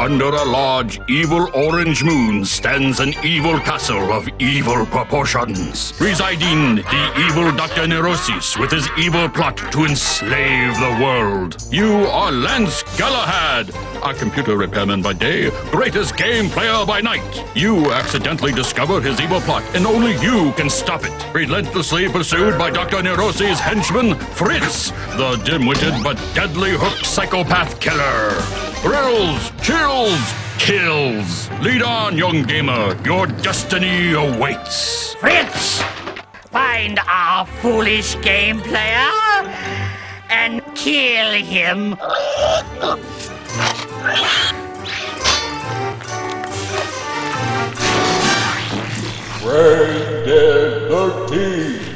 Under a large, evil orange moon stands an evil castle of evil proportions. Residing the evil Dr. Neurosis with his evil plot to enslave the world. You are Lance Galahad, a computer repairman by day, greatest game player by night. You accidentally discover his evil plot, and only you can stop it. Relentlessly pursued by Dr. Neurosi's henchman, Fritz, the dim-witted but deadly hook psychopath killer. Thrills, chills, kills. Lead on, young gamer. Your destiny awaits. Fritz! Find our foolish game player and kill him. Friday 13.